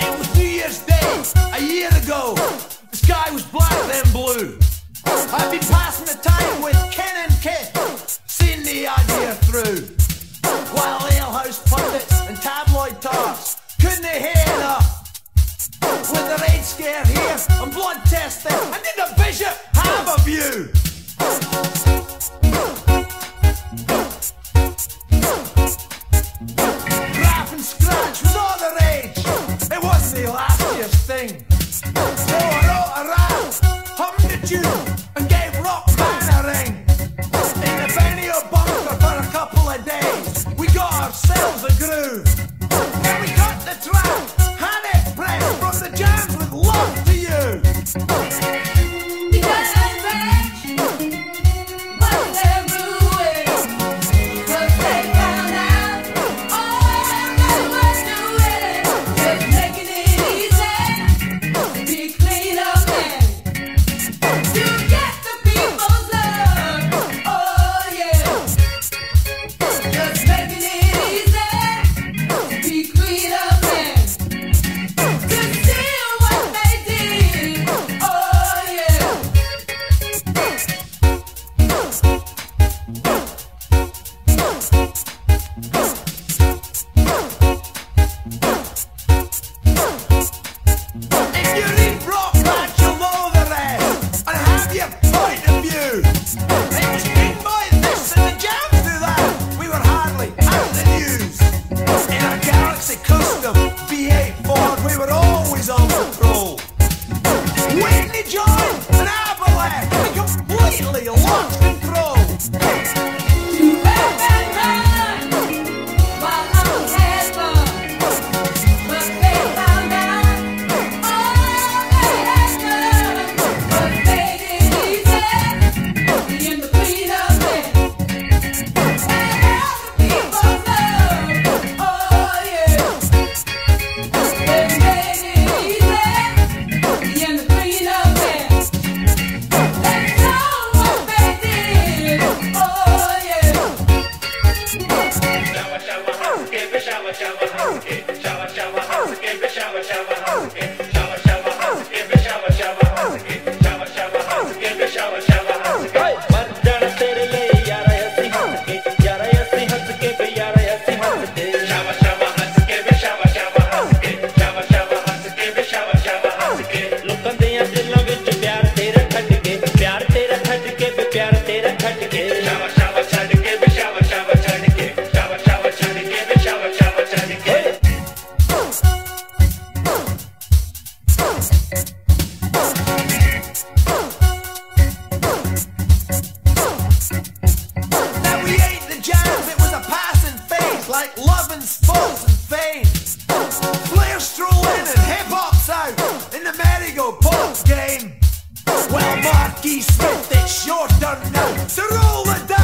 It was New Year's Day a year ago. The sky was black blue. I'm been passing the time with Ken and Kit, seeing the idea through. While alehouse and tabloid tarts couldn't hear enough. With the scare here and blood testing, I need a bishop have a view? you want. shawa shower, shower, pe shawa shower, shower. shawa shawa, shower, shower. this game. Well, Marky Smith, it's your turn now to roll the dice.